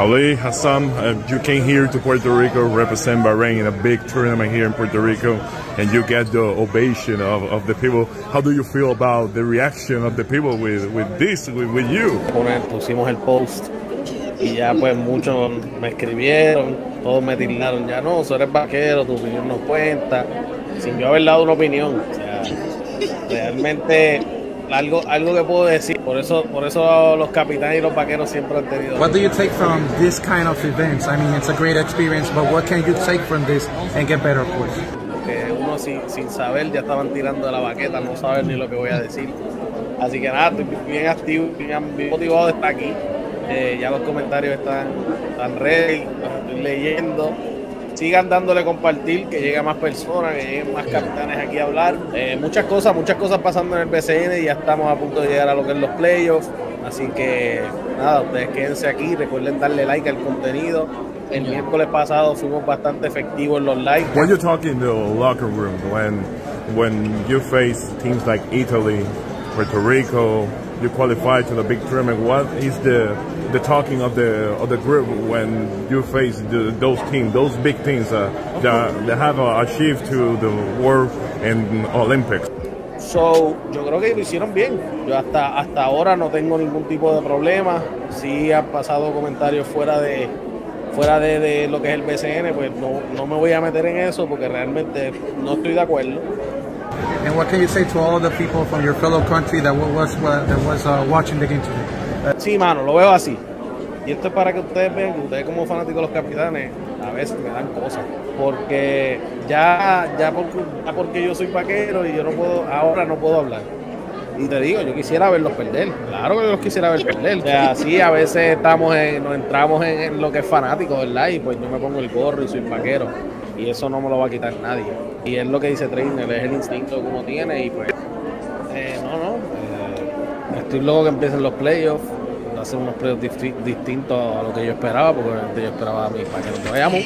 Ali Hassan, uh, you came here to Puerto Rico, represent Bahrain in a big tournament here in Puerto Rico, and you get the ovation of, of the people. How do you feel about the reaction of the people with, with this, with, with you? Pusimos el post y ya pues muchos me escribieron, todos me tildaron, ya no, eres vaquero, tu opinión no cuenta, sin yo haber dado una opinión. O sea, realmente algo, algo que puedo decir. Por eso, por eso los capitanes y los vaqueros siempre han tenido. What do you take from this kind of events? I mean, it's a great experience, but what can you take from this and get better, of course? Que uno sin, sin saber ya estaban tirando de la baqueta, no saber ni lo que voy a decir. Así que nada, estoy bien activo, bien motivado de estar aquí. Eh, ya los comentarios están, están ready, los estoy leyendo sigan dándole compartir, que llegue más personas, que lleguen más capitanes aquí a hablar. Eh, muchas cosas, muchas cosas pasando en el BCN y ya estamos a punto de llegar a lo que es los playoffs. Así que nada, ustedes quédense aquí, recuerden darle like al contenido. El miércoles pasado fuimos bastante efectivos en los likes. When you talk in the locker room, when when you face teams like Italy, Puerto Rico, you qualify to the big tournament, what is the the talking of the of the group when you face the, those teams, those big teams uh, that, that have uh, achieved to the World and Olympics. So, yo creo que lo hicieron bien. Yo hasta hasta ahora no tengo ningún tipo de problema. Si han pasado comentarios fuera de fuera de, de, lo que es el BCN, pues no, no me voy a meter en eso porque realmente no estoy de acuerdo. And what can you say to all the people from your fellow country that was that was uh, watching the game today? Sí, mano, lo veo así. Y esto es para que ustedes vean que ustedes como fanáticos de los capitanes a veces me dan cosas. Porque ya, ya, porque, yo soy vaquero y yo no puedo, ahora no puedo hablar. Y te digo, yo quisiera verlos perder. Claro que los quisiera ver perder. O sea, sí, a veces estamos en, nos entramos en, lo que es fanático, ¿verdad? Y pues yo me pongo el gorro y soy vaquero. Y eso no me lo va a quitar nadie. Y es lo que dice Trainer, es el instinto que uno tiene. Y pues, eh, no, no. Estoy loco que empiecen los playoffs hacer unos playoffs distintos a lo que yo esperaba, porque yo esperaba a mis vaqueros que vayamos.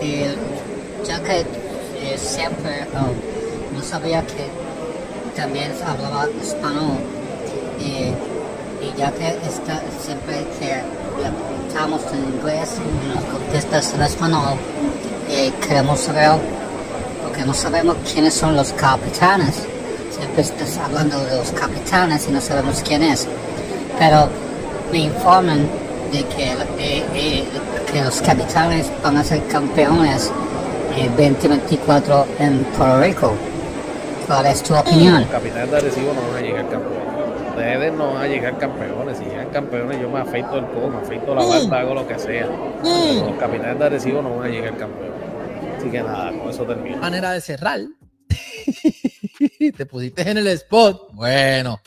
Eh, ya que eh, siempre oh, no sabía que también hablaba español y ya que está, siempre que le preguntamos en inglés y nos contestas en español eh, queremos saber porque no sabemos quiénes son los capitanes estás hablando de los capitanes y no sabemos quién es pero me informan de que, eh, eh, que los capitanes van a ser campeones en 2024 en Puerto Rico. ¿Cuál es tu opinión? Los capitanes de Arecibo no van a llegar campeones. Ustedes no van a llegar campeones. Si llegan campeones, yo me afeito el codo, me afeito la barba, hago lo que sea. los capitanes de Arecibo no van a llegar campeones. Así que nada, con eso termino. Manera de cerrar. Te pusiste en el spot. Bueno,